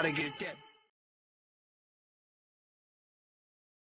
Gotta get that.